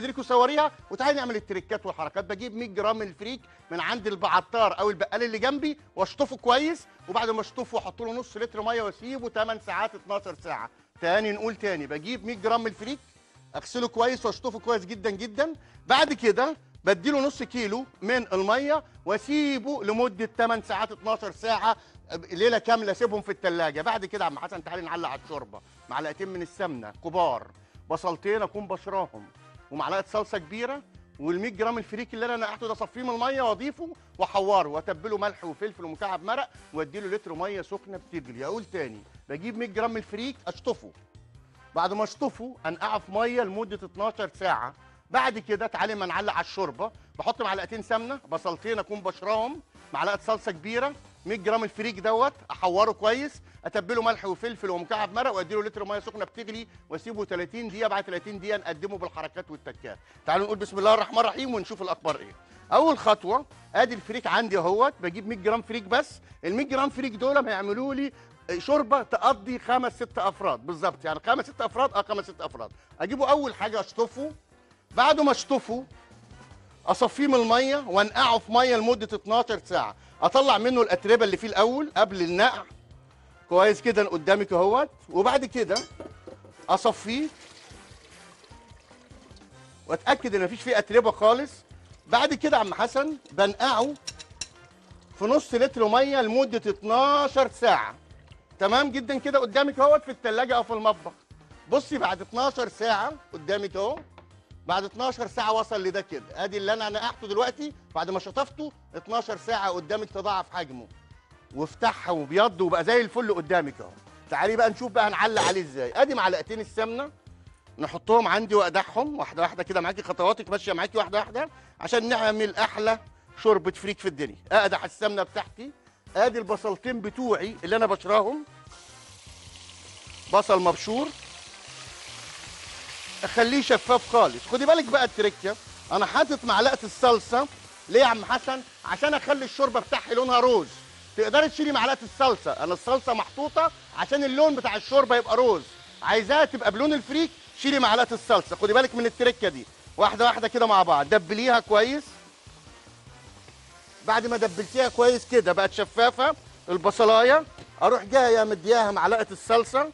ادريكوا صوريها وتعالي نعمل التكات والحركات. بجيب 100 جرام الفريك من عند العطار أو البقال اللي جنبي واشطفه كويس. وبعد ما اشطفه أحط له نص لتر مية وأسيبه 8 ساعات 12 ساعة. تاني نقول تاني. بجيب 100 جرام الفريك أغسله كويس واشطفه كويس جدا جدا. بعد كده بديله نص كيلو من المية وأسيبه لمدة 8 ساعات 12 ساعة ليلة كاملة أسيبهم في الثلاجه بعد كده يا عم حسن تعالي نعلق على الشوربة. معلقتين من السمنة كبار. بصلتين أكون بشراهم. ومعلقة صلصة كبيرة وال100 جرام الفريك اللي أنا نقعته ده أصفيه من المية وأضيفه وأشوحه وأتبله ملح وفلفل ومكعب مرق وأديله لتر مية سخنة بتغلي. أقول تاني بجيب 100 جرام الفريك أشطفه. بعد ما أشطفه أنقعه في مية لمدة 12 ساعة. بعد كده تعالي ما نعلق على الشوربة. بحط معلقتين سمنة بصلتين أكون بشراهم معلقة صلصة كبيرة. 100 جرام الفريك دوت أشوحه كويس أتبله ملح وفلفل ومكعب مرق وأديله لتر مية سخنة بتغلي وأسيبه 30 دقيقة بعد 30 دقيقة نقدمه بالحركات والتكات. تعالوا نقول بسم الله الرحمن الرحيم ونشوف الأخبار إيه. أول خطوة أدي الفريك عندي أهوت بجيب 100 جرام فريك بس. ال 100 جرام فريك دول هيعملوا لي شوربة تقضي خمس ست أفراد. بالظبط يعني خمس ست أفراد آه خمس ست أفراد. اجيبه أول حاجة أشطفه. بعد ما أشطفه أصفيه من المية وأنقعه في مية لمدة 12 ساعة. أطلع منه الأتربة اللي فيه الأول قبل النقع. كويس كده قدامك أهوت. وبعد كده أصفيه. وأتأكد إن مفيش فيه أتربة خالص. بعد كده يا عم حسن بنقعه في نص لتر مية لمدة 12 ساعة. تمام جدا كده قدامك أهوت في الثلاجه أو في المطبخ. بصي بعد 12 ساعة قدامك أهو. بعد 12 ساعة وصل لده كده. أدي اللي أنا نقعته دلوقتي بعد ما شطفته 12 ساعة قدامك تضاعف حجمه. وافتحها وبيض وبقى زي الفل قدامك أهو. تعالي بقى نشوف بقى هنعلق عليه إزاي. أدي معلقتين السمنة نحطهم عندي واقدحهم واحدة واحدة كده معاكي خطواتك ماشية معاكي واحدة واحدة عشان نعمل أحلى شوربة فريك في الدنيا. أقدح السمنة بتاعتي. أدي البصلتين بتوعي اللي أنا بشراهم. بصل مبشور. أخليه شفاف خالص. خدي بالك بقى التركه أنا حاطط معلقة الصلصة ليه يا عم حسن؟ عشان أخلي الشوربة بتاعي لونها روز. تقدري تشيلي معلقة الصلصة. أنا الصلصة محطوطة عشان اللون بتاع الشوربة يبقى روز. عايزاها تبقى بلون الفريك شيلي معلقة الصلصة. خدي بالك من التركه دي. واحدة واحدة كده مع بعض. دبليها كويس. بعد ما دبلتيها كويس كده بقت شفافة. البصلاية. أروح جاية مدياها معلقة الصلصة.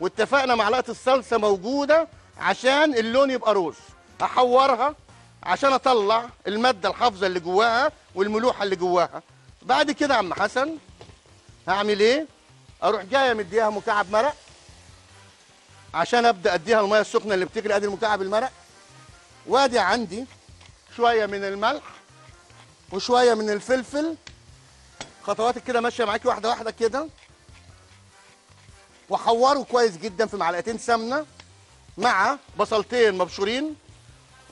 واتفقنا معلقة الصلصة موجودة. عشان اللون يبقى روز احورها عشان اطلع المادة الحافظة اللي جواها والملوحة اللي جواها. بعد كده يا عم حسن هعمل إيه؟ أروح جاية مديها مكعب مرق عشان ابدأ اديها المية السخنة اللي بتغلي. ادي المكعب المرق. وادي عندي شوية من الملح وشوية من الفلفل. خطواتك كده ماشية معاكي واحدة واحدة كده. وحوره كويس جدا في معلقتين سمنة. مع بصلتين مبشورين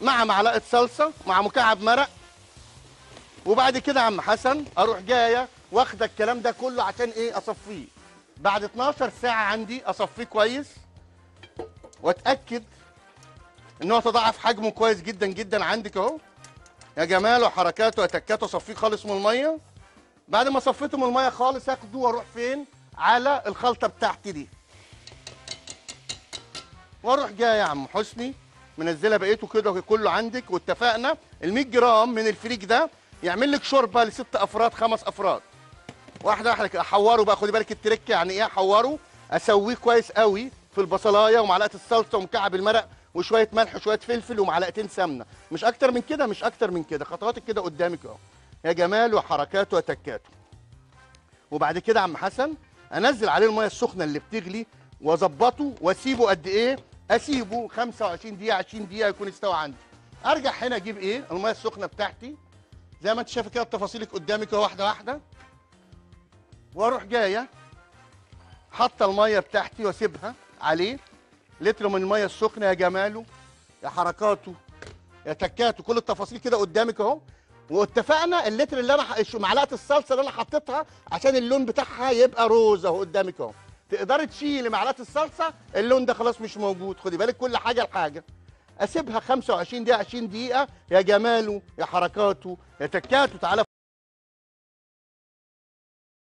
مع معلقة صلصة مع مكعب مرق. وبعد كده يا عم حسن أروح جاية واخده الكلام ده كله عشان إيه؟ أصفيه. بعد 12 ساعة عندي أصفيه كويس. وأتأكد إن هو تضاعف حجمه كويس جدا جدا عندك أهو. يا جمال وحركاته وتكاته صفيه خالص من المية. بعد ما صفيته من المية خالص أخده وأروح فين؟ على الخلطة بتاعتي دي. وأروح جاي يا عم حسني منزلها بقيته كده كله عندك واتفقنا. ال 100 جرام من الفريك ده يعمل لك شوربة لست أفراد خمس أفراد. واحدة واحدة احوره بقى خدي بالك التركه يعني إيه احوره أسويه كويس قوي في البصلاية ومعلقة الصلصة ومكعب المرق وشوية ملح وشوية فلفل ومعلقتين سمنة. مش أكتر من كده مش أكتر من كده. خطواتك كده قدامك أهو. يا جمال وحركاته وتكاته وبعد كده عم حسن أنزل عليه المية السخنة اللي بتغلي وأظبطه وأسيبه قد إيه؟ أسيبه 25 دقيقة 20 دقيقة يكون استوى عندي. أرجع هنا أجيب إيه؟ المية السخنة بتاعتي. زي ما أنت شايفة كده تفاصيلك قدامك واحدة واحدة. وأروح جاية حاطة المية بتاعتي وأسيبها عليه. لتر من المية السخنة يا جماله يا حركاته يا تكاته. كل التفاصيل كده قدامك أهو. واتفقنا اللتر اللي أنا معلقة الصلصة اللي أنا حطيتها عشان اللون بتاعها يبقى روز أهو قدامك أهو. تقدري تشيلي معلقة الصلصة اللون ده خلاص مش موجود. خدي بالك كل حاجة لحاجة. أسيبها 25 دقيقة 20 دقيقة يا جماله يا حركاته يا تكاته تعالى